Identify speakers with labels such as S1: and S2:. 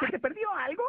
S1: ¿Se te perdió algo?